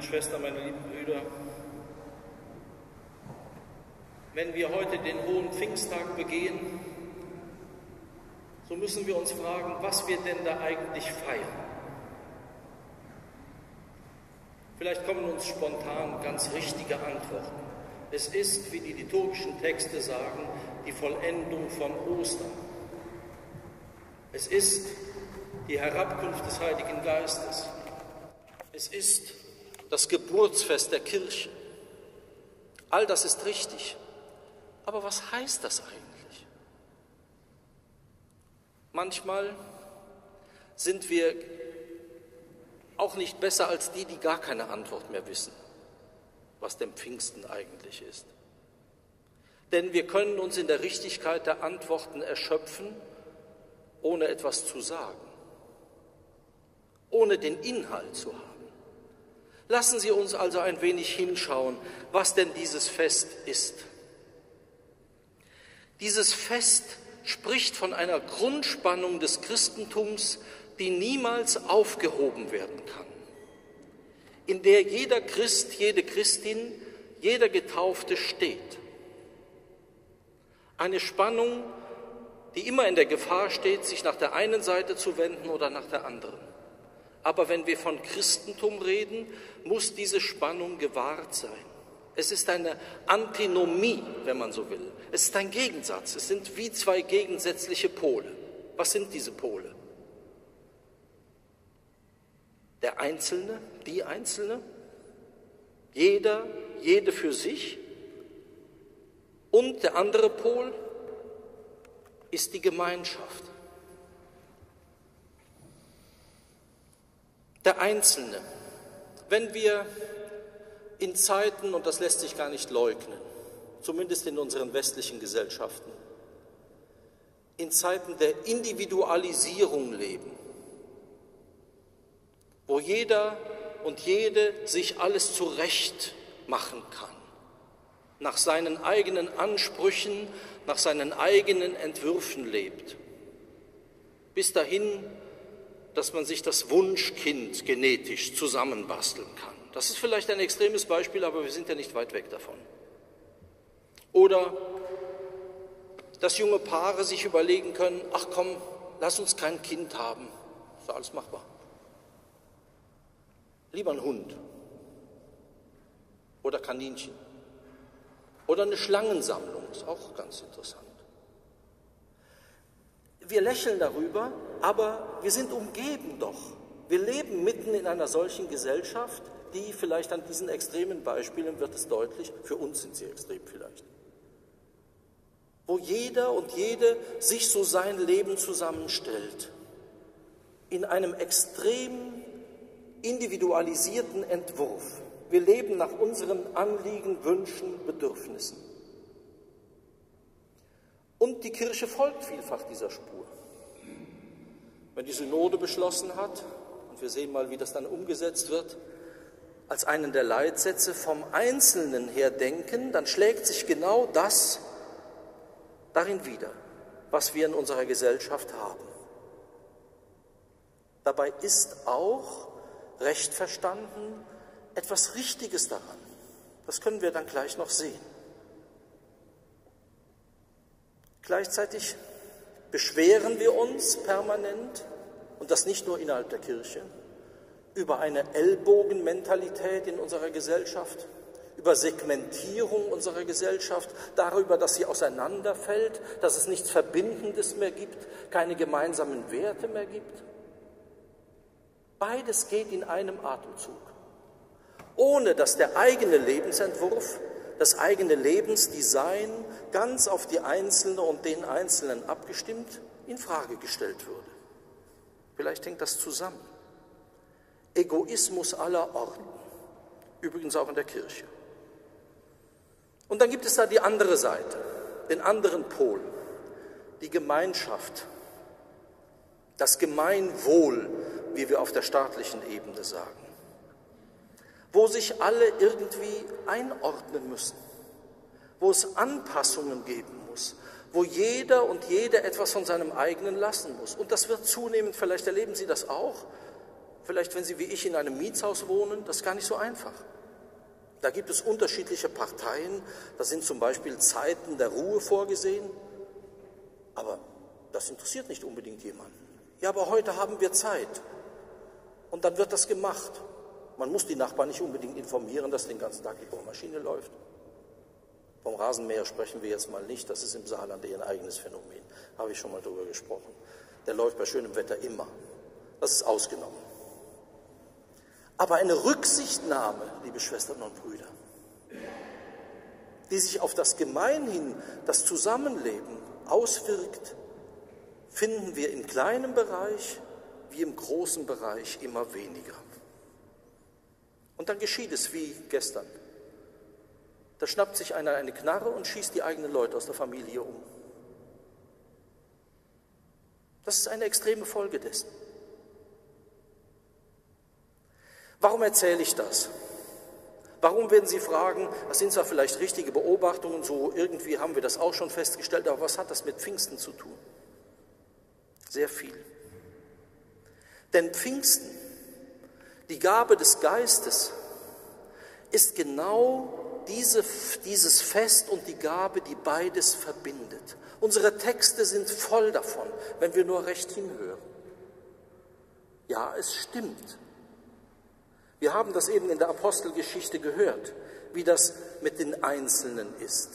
lieben Schwestern, meine lieben Brüder, wenn wir heute den hohen Pfingsttag begehen, so müssen wir uns fragen, was wir denn da eigentlich feiern. Vielleicht kommen uns spontan ganz richtige Antworten. Es ist, wie die liturgischen Texte sagen, die Vollendung von Ostern. Es ist die Herabkunft des Heiligen Geistes. Es ist das Geburtsfest der Kirche. All das ist richtig. Aber was heißt das eigentlich? Manchmal sind wir auch nicht besser als die, die gar keine Antwort mehr wissen, was dem Pfingsten eigentlich ist. Denn wir können uns in der Richtigkeit der Antworten erschöpfen, ohne etwas zu sagen, ohne den Inhalt zu haben. Lassen Sie uns also ein wenig hinschauen, was denn dieses Fest ist. Dieses Fest spricht von einer Grundspannung des Christentums, die niemals aufgehoben werden kann, in der jeder Christ, jede Christin, jeder Getaufte steht. Eine Spannung, die immer in der Gefahr steht, sich nach der einen Seite zu wenden oder nach der anderen. Aber wenn wir von Christentum reden, muss diese Spannung gewahrt sein. Es ist eine Antinomie, wenn man so will. Es ist ein Gegensatz. Es sind wie zwei gegensätzliche Pole. Was sind diese Pole? Der Einzelne, die Einzelne, jeder, jede für sich. Und der andere Pol ist die Gemeinschaft. Der Einzelne. Wenn wir in Zeiten, und das lässt sich gar nicht leugnen, zumindest in unseren westlichen Gesellschaften, in Zeiten der Individualisierung leben, wo jeder und jede sich alles zurecht machen kann, nach seinen eigenen Ansprüchen, nach seinen eigenen Entwürfen lebt. Bis dahin, dass man sich das Wunschkind genetisch zusammenbasteln kann. Das ist vielleicht ein extremes Beispiel, aber wir sind ja nicht weit weg davon. Oder dass junge Paare sich überlegen können, ach komm, lass uns kein Kind haben. Ist alles machbar. Lieber ein Hund oder Kaninchen oder eine Schlangensammlung, ist auch ganz interessant. Wir lächeln darüber, aber wir sind umgeben doch. Wir leben mitten in einer solchen Gesellschaft, die vielleicht an diesen extremen Beispielen wird es deutlich, für uns sind sie extrem vielleicht, wo jeder und jede sich so sein Leben zusammenstellt, in einem extrem individualisierten Entwurf. Wir leben nach unseren Anliegen, Wünschen, Bedürfnissen. Und die Kirche folgt vielfach dieser Spur. Wenn die Synode beschlossen hat, und wir sehen mal, wie das dann umgesetzt wird, als einen der Leitsätze vom Einzelnen her denken, dann schlägt sich genau das darin wieder, was wir in unserer Gesellschaft haben. Dabei ist auch recht verstanden, etwas Richtiges daran. Das können wir dann gleich noch sehen. Gleichzeitig beschweren wir uns permanent, und das nicht nur innerhalb der Kirche, über eine Ellbogenmentalität in unserer Gesellschaft, über Segmentierung unserer Gesellschaft, darüber, dass sie auseinanderfällt, dass es nichts Verbindendes mehr gibt, keine gemeinsamen Werte mehr gibt. Beides geht in einem Atemzug, ohne dass der eigene Lebensentwurf, das eigene Lebensdesign ganz auf die Einzelne und den Einzelnen abgestimmt in Frage gestellt würde. Vielleicht hängt das zusammen. Egoismus aller Orten, übrigens auch in der Kirche. Und dann gibt es da die andere Seite, den anderen Pol, die Gemeinschaft, das Gemeinwohl, wie wir auf der staatlichen Ebene sagen, wo sich alle irgendwie einordnen müssen, wo es Anpassungen geben muss, wo jeder und jede etwas von seinem eigenen lassen muss. Und das wird zunehmend, vielleicht erleben Sie das auch, vielleicht wenn Sie wie ich in einem Mietshaus wohnen, das ist gar nicht so einfach. Da gibt es unterschiedliche Parteien, da sind zum Beispiel Zeiten der Ruhe vorgesehen, aber das interessiert nicht unbedingt jemanden. Ja, aber heute haben wir Zeit und dann wird das gemacht. Man muss die Nachbarn nicht unbedingt informieren, dass den ganzen Tag die Bohrmaschine läuft. Vom Rasenmäher sprechen wir jetzt mal nicht, das ist im Saarland eher ein eigenes Phänomen, habe ich schon mal drüber gesprochen. Der läuft bei schönem Wetter immer. Das ist ausgenommen. Aber eine Rücksichtnahme, liebe Schwestern und Brüder, die sich auf das Gemeinhin, das Zusammenleben auswirkt, finden wir im kleinen Bereich wie im großen Bereich immer weniger. Und dann geschieht es wie gestern. Da schnappt sich einer eine Knarre und schießt die eigenen Leute aus der Familie um. Das ist eine extreme Folge dessen. Warum erzähle ich das? Warum werden Sie fragen, das sind zwar vielleicht richtige Beobachtungen, so irgendwie haben wir das auch schon festgestellt, aber was hat das mit Pfingsten zu tun? Sehr viel. Denn Pfingsten, die Gabe des Geistes, ist genau diese, dieses Fest und die Gabe, die beides verbindet. Unsere Texte sind voll davon, wenn wir nur recht hinhören. Ja, es stimmt. Wir haben das eben in der Apostelgeschichte gehört, wie das mit den Einzelnen ist.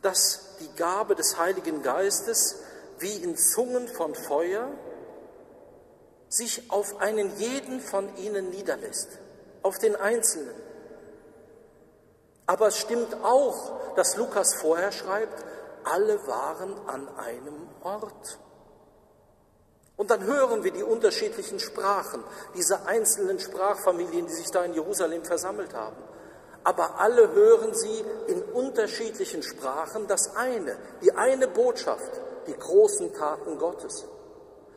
Dass die Gabe des Heiligen Geistes wie in Zungen von Feuer sich auf einen jeden von ihnen niederlässt, auf den Einzelnen. Aber es stimmt auch, dass Lukas vorher schreibt, alle waren an einem Ort. Und dann hören wir die unterschiedlichen Sprachen, diese einzelnen Sprachfamilien, die sich da in Jerusalem versammelt haben. Aber alle hören sie in unterschiedlichen Sprachen das eine, die eine Botschaft, die großen Taten Gottes.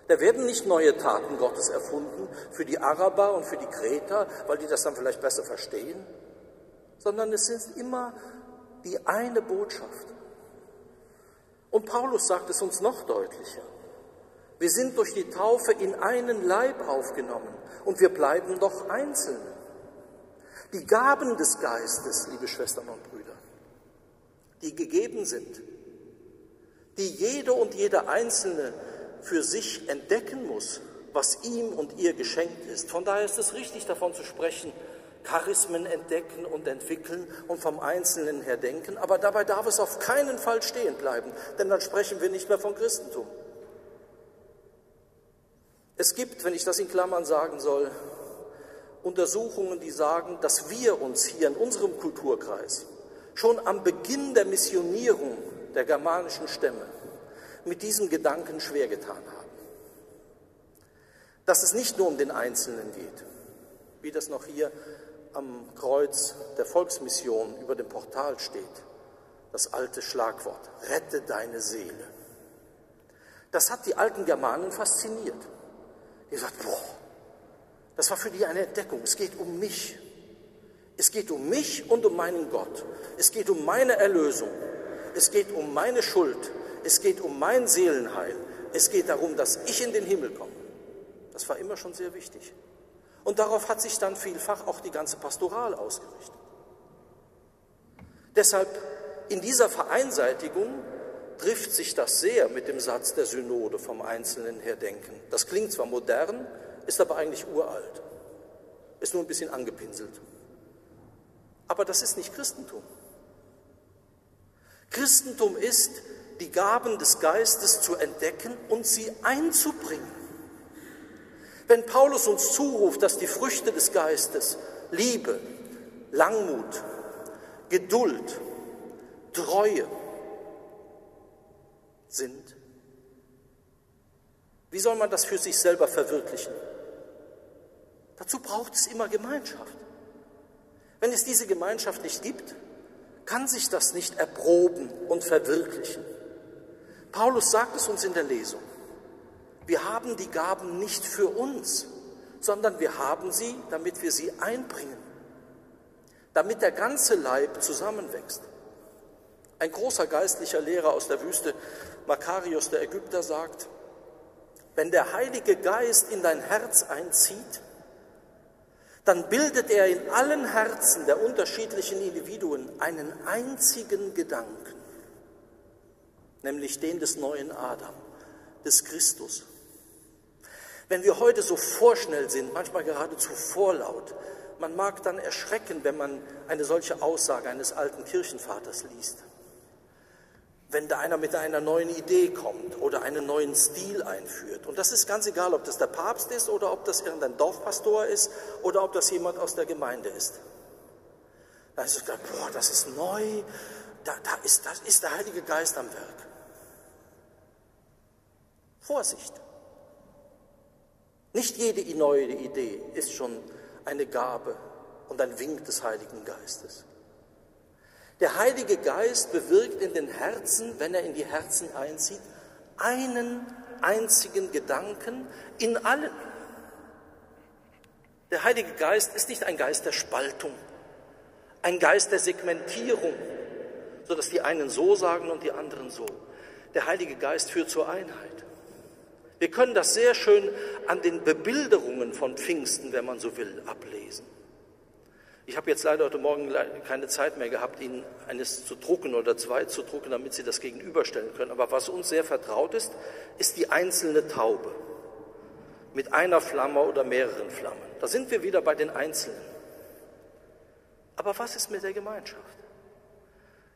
Da werden nicht neue Taten Gottes erfunden für die Araber und für die Kreter, weil die das dann vielleicht besser verstehen, sondern es ist immer die eine Botschaft. Und Paulus sagt es uns noch deutlicher. Wir sind durch die Taufe in einen Leib aufgenommen und wir bleiben doch einzeln. Die Gaben des Geistes, liebe Schwestern und Brüder, die gegeben sind, die jede und jeder Einzelne für sich entdecken muss, was ihm und ihr geschenkt ist. Von daher ist es richtig davon zu sprechen, Charismen entdecken und entwickeln und vom Einzelnen her denken, aber dabei darf es auf keinen Fall stehen bleiben, denn dann sprechen wir nicht mehr von Christentum. Es gibt, wenn ich das in Klammern sagen soll, Untersuchungen, die sagen, dass wir uns hier in unserem Kulturkreis schon am Beginn der Missionierung der germanischen Stämme mit diesem Gedanken schwer getan haben. Dass es nicht nur um den Einzelnen geht, wie das noch hier am Kreuz der Volksmission über dem Portal steht, das alte Schlagwort, rette deine Seele. Das hat die alten Germanen fasziniert. Die sagt, boah, das war für die eine Entdeckung. Es geht um mich. Es geht um mich und um meinen Gott. Es geht um meine Erlösung. Es geht um meine Schuld. Es geht um mein Seelenheil. Es geht darum, dass ich in den Himmel komme. Das war immer schon sehr wichtig. Und darauf hat sich dann vielfach auch die ganze Pastoral ausgerichtet. Deshalb in dieser Vereinseitigung trifft sich das sehr mit dem Satz der Synode vom Einzelnen her denken. Das klingt zwar modern, ist aber eigentlich uralt, ist nur ein bisschen angepinselt. Aber das ist nicht Christentum. Christentum ist, die Gaben des Geistes zu entdecken und sie einzubringen. Wenn Paulus uns zuruft, dass die Früchte des Geistes Liebe, Langmut, Geduld, Treue sind, wie soll man das für sich selber verwirklichen? Dazu braucht es immer Gemeinschaft. Wenn es diese Gemeinschaft nicht gibt, kann sich das nicht erproben und verwirklichen. Paulus sagt es uns in der Lesung. Wir haben die Gaben nicht für uns, sondern wir haben sie, damit wir sie einbringen, damit der ganze Leib zusammenwächst. Ein großer geistlicher Lehrer aus der Wüste, Makarios der Ägypter, sagt, wenn der Heilige Geist in dein Herz einzieht, dann bildet er in allen Herzen der unterschiedlichen Individuen einen einzigen Gedanken, nämlich den des neuen Adam, des Christus. Wenn wir heute so vorschnell sind, manchmal geradezu vorlaut, man mag dann erschrecken, wenn man eine solche Aussage eines alten Kirchenvaters liest. Wenn da einer mit einer neuen Idee kommt oder einen neuen Stil einführt. Und das ist ganz egal, ob das der Papst ist oder ob das irgendein Dorfpastor ist oder ob das jemand aus der Gemeinde ist. Da ist es klar, boah, das ist neu, da, da ist, das ist der Heilige Geist am Werk. Vorsicht! Nicht jede neue Idee ist schon eine Gabe und ein Wink des Heiligen Geistes. Der Heilige Geist bewirkt in den Herzen, wenn er in die Herzen einzieht, einen einzigen Gedanken in allen. Der Heilige Geist ist nicht ein Geist der Spaltung, ein Geist der Segmentierung, sodass die einen so sagen und die anderen so. Der Heilige Geist führt zur Einheit. Wir können das sehr schön an den Bebilderungen von Pfingsten, wenn man so will, ablesen. Ich habe jetzt leider heute Morgen keine Zeit mehr gehabt, Ihnen eines zu drucken oder zwei zu drucken, damit Sie das gegenüberstellen können. Aber was uns sehr vertraut ist, ist die einzelne Taube mit einer Flamme oder mehreren Flammen. Da sind wir wieder bei den Einzelnen. Aber was ist mit der Gemeinschaft?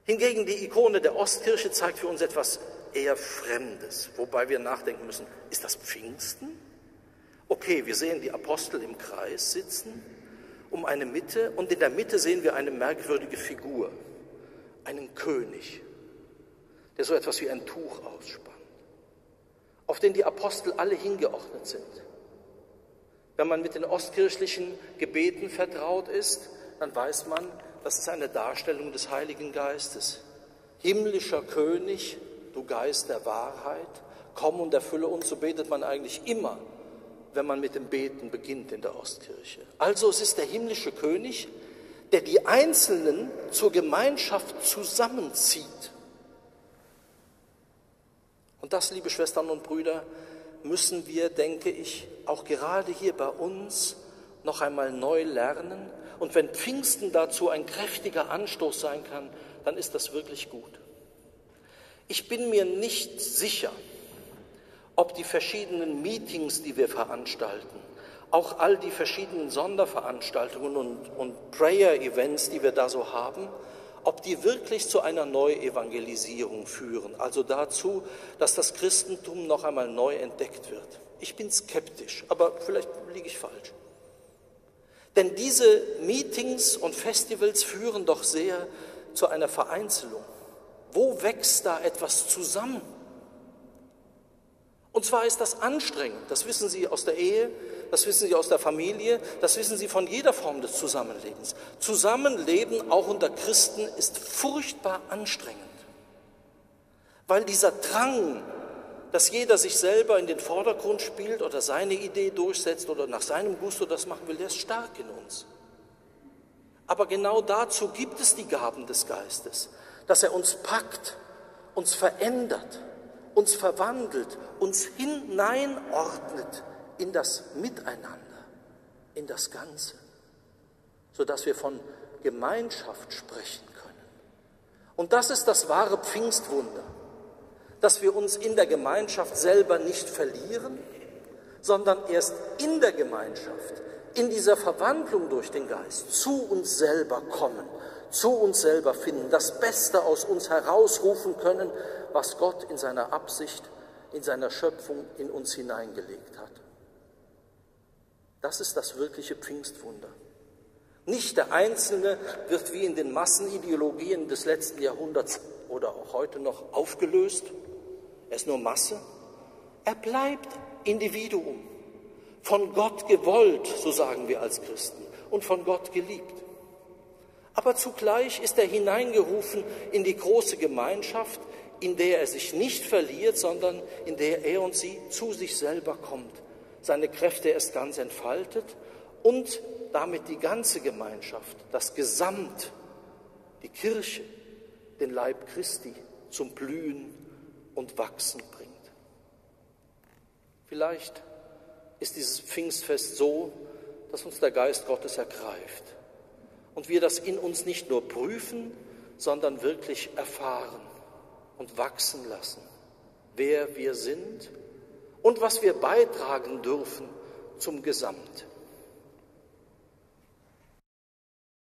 Hingegen die Ikone der Ostkirche zeigt für uns etwas eher Fremdes, wobei wir nachdenken müssen, ist das Pfingsten? Okay, wir sehen die Apostel im Kreis sitzen um eine Mitte und in der Mitte sehen wir eine merkwürdige Figur, einen König, der so etwas wie ein Tuch ausspannt, auf den die Apostel alle hingeordnet sind. Wenn man mit den ostkirchlichen Gebeten vertraut ist, dann weiß man, das ist eine Darstellung des Heiligen Geistes. Himmlischer König, du Geist der Wahrheit, komm und erfülle uns, so betet man eigentlich immer, wenn man mit dem Beten beginnt in der Ostkirche. Also es ist der himmlische König, der die Einzelnen zur Gemeinschaft zusammenzieht. Und das, liebe Schwestern und Brüder, müssen wir, denke ich, auch gerade hier bei uns noch einmal neu lernen. Und wenn Pfingsten dazu ein kräftiger Anstoß sein kann, dann ist das wirklich gut. Ich bin mir nicht sicher, ob die verschiedenen Meetings, die wir veranstalten, auch all die verschiedenen Sonderveranstaltungen und, und Prayer-Events, die wir da so haben, ob die wirklich zu einer Neuevangelisierung führen, also dazu, dass das Christentum noch einmal neu entdeckt wird. Ich bin skeptisch, aber vielleicht liege ich falsch. Denn diese Meetings und Festivals führen doch sehr zu einer Vereinzelung. Wo wächst da etwas zusammen? Und zwar ist das anstrengend, das wissen Sie aus der Ehe, das wissen Sie aus der Familie, das wissen Sie von jeder Form des Zusammenlebens. Zusammenleben, auch unter Christen, ist furchtbar anstrengend, weil dieser Drang, dass jeder sich selber in den Vordergrund spielt oder seine Idee durchsetzt oder nach seinem Gusto das machen will, der ist stark in uns. Aber genau dazu gibt es die Gaben des Geistes, dass er uns packt, uns verändert uns verwandelt, uns hineinordnet in das Miteinander, in das Ganze, sodass wir von Gemeinschaft sprechen können. Und das ist das wahre Pfingstwunder, dass wir uns in der Gemeinschaft selber nicht verlieren, sondern erst in der Gemeinschaft, in dieser Verwandlung durch den Geist zu uns selber kommen, zu uns selber finden, das Beste aus uns herausrufen können was Gott in seiner Absicht, in seiner Schöpfung in uns hineingelegt hat. Das ist das wirkliche Pfingstwunder. Nicht der Einzelne wird wie in den Massenideologien des letzten Jahrhunderts oder auch heute noch aufgelöst. Er ist nur Masse. Er bleibt Individuum, von Gott gewollt, so sagen wir als Christen, und von Gott geliebt. Aber zugleich ist er hineingerufen in die große Gemeinschaft, in der er sich nicht verliert, sondern in der er und sie zu sich selber kommt, seine Kräfte erst ganz entfaltet und damit die ganze Gemeinschaft, das Gesamt, die Kirche, den Leib Christi zum Blühen und Wachsen bringt. Vielleicht ist dieses Pfingstfest so, dass uns der Geist Gottes ergreift und wir das in uns nicht nur prüfen, sondern wirklich erfahren und wachsen lassen, wer wir sind und was wir beitragen dürfen zum Gesamt.